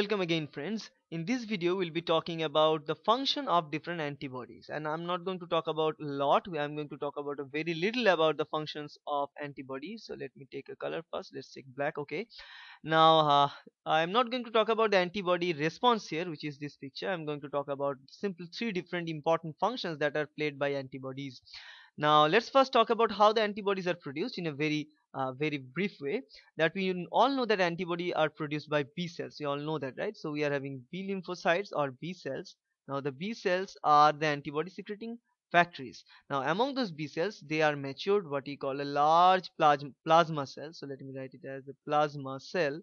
Welcome again friends. In this video we'll be talking about the function of different antibodies. And I'm not going to talk about a lot. I'm going to talk about a very little about the functions of antibodies. So let me take a color first. Let's take black okay? Now uh, I'm not going to talk about the antibody response here which is this picture. I'm going to talk about simple three different important functions that are played by antibodies. Now let's first talk about how the antibodies are produced in a very uh, very brief way that we all know that antibody are produced by B cells. You all know that right? So we are having B lymphocytes or B cells. Now the B cells are the antibody secreting factories. Now among those B cells they are matured what we call a large plasma plasma cell. So let me write it as a plasma cell.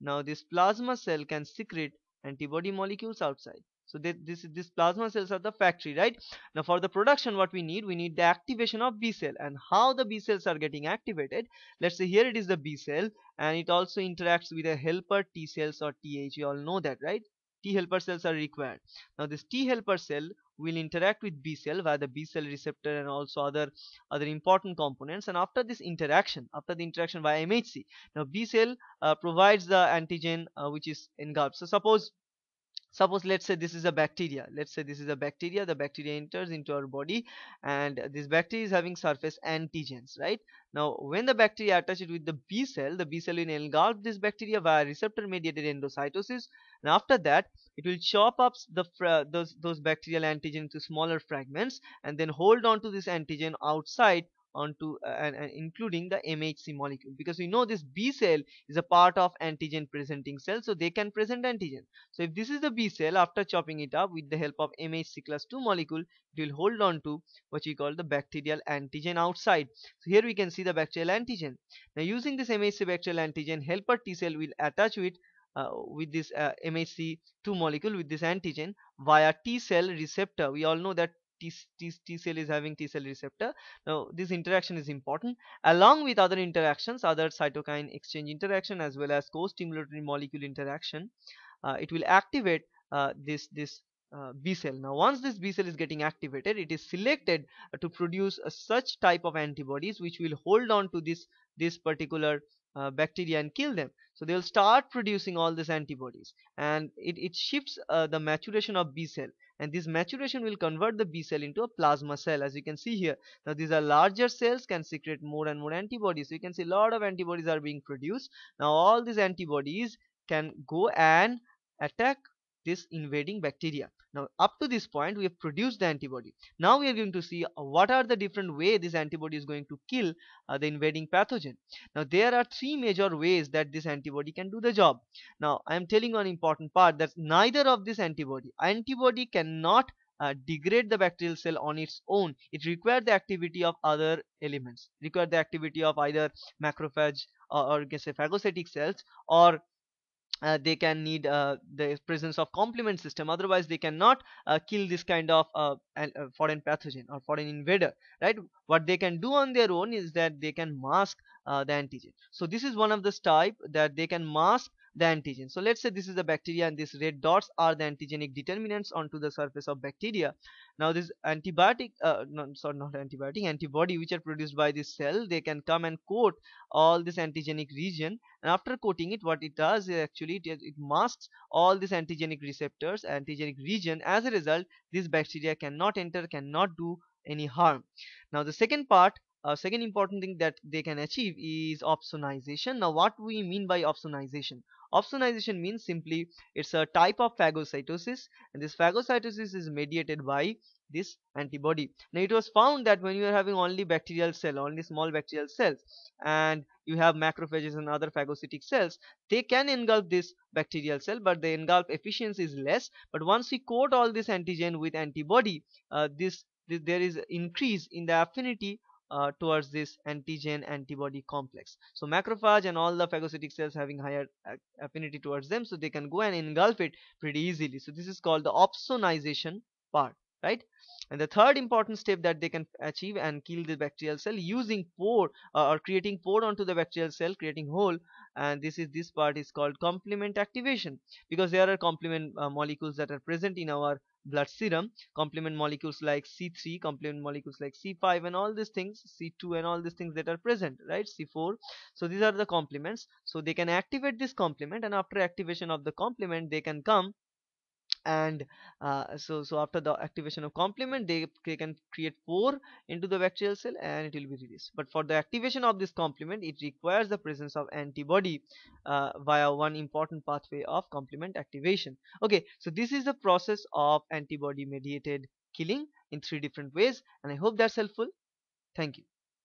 Now this plasma cell can secrete antibody molecules outside so this this plasma cells are the factory right? Now for the production what we need we need the activation of b cell. And how the b cells are getting activated let's say here it is the b cell and it also interacts with a helper t cells or th you all know that right? T helper cells are required. Now this t helper cell will interact with b cell via the b cell receptor and also other other important components. And after this interaction after the interaction via mhc now b cell uh, provides the antigen uh, which is engulfed so suppose suppose let's say this is a bacteria. Let's say this is a bacteria. The bacteria enters into our body and this bacteria is having surface antigens right? Now when the bacteria attaches with the b cell the b cell will engulf this bacteria via receptor mediated endocytosis. And after that it will chop up the those those bacterial antigen into smaller fragments and then hold on to this antigen outside onto uh, and, and, including the MHC molecule. Because we know this B cell is a part of antigen presenting cell so they can present antigen. So if this is the B cell after chopping it up with the help of MHC class 2 molecule it will hold on to what we call the bacterial antigen outside. So here we can see the bacterial antigen. Now using this MHC bacterial antigen helper T cell will attach with uh, with this uh, MHC 2 molecule with this antigen via T cell receptor. We all know that T, T, T cell is having T cell receptor. Now this interaction is important along with other interactions, other cytokine exchange interaction as well as co-stimulatory molecule interaction. Uh, it will activate uh, this this uh, B cell. Now once this B cell is getting activated, it is selected to produce such type of antibodies which will hold on to this this particular uh, bacteria and kill them. So they'll start producing all these antibodies. And it, it shifts uh, the maturation of b cell. And this maturation will convert the B cell into a plasma cell. As you can see here now these are larger cells can secrete more and more antibodies. So you can see a lot of antibodies are being produced. Now all these antibodies can go and attack this invading bacteria. Now up to this point we have produced the antibody. Now we are going to see uh, what are the different way this antibody is going to kill uh, the invading pathogen. Now there are three major ways that this antibody can do the job. Now i am telling one important part that neither of this antibody antibody cannot uh, degrade the bacterial cell on its own. It requires the activity of other elements. Require the activity of either macrophage or, or can say phagocytic cells or uh, they can need uh, the presence of complement system. Otherwise they cannot uh, kill this kind of uh, uh, foreign pathogen or foreign invader right? What they can do on their own is that they can mask uh, the antigen. So this is one of the type that they can mask the antigen. So let's say this is the bacteria and these red dots are the antigenic determinants onto the surface of bacteria. Now this antibiotic uh, no, sorry not antibiotic antibody which are produced by this cell they can come and coat all this antigenic region. And after coating it what it does is actually it, it masks all these antigenic receptors antigenic region. As a result this bacteria cannot enter cannot do any harm. Now the second part uh, second important thing that they can achieve is opsonization. Now what we mean by opsonization opsonization means simply it's a type of phagocytosis and this phagocytosis is mediated by this antibody. Now it was found that when you are having only bacterial cell only small bacterial cells and you have macrophages and other phagocytic cells they can engulf this bacterial cell but the engulf efficiency is less. But once we coat all this antigen with antibody uh, this, this there is increase in the affinity uh, towards this antigen antibody complex. So macrophage and all the phagocytic cells having higher affinity towards them so they can go and engulf it pretty easily. So this is called the opsonization part right? And the third important step that they can achieve and kill the bacterial cell using pore uh, or creating pore onto the bacterial cell creating hole. And this is this part is called complement activation because there are complement uh, molecules that are present in our blood serum. Complement molecules like C3 complement molecules like C5 and all these things C2 and all these things that are present right? C4 so these are the complements. So they can activate this complement and after activation of the complement they can come and uh, so so after the activation of complement they, they can create pore into the bacterial cell and it will be released. But for the activation of this complement it requires the presence of antibody uh, via one important pathway of complement activation. Okay so this is the process of antibody mediated killing in three different ways and i hope that's helpful. Thank you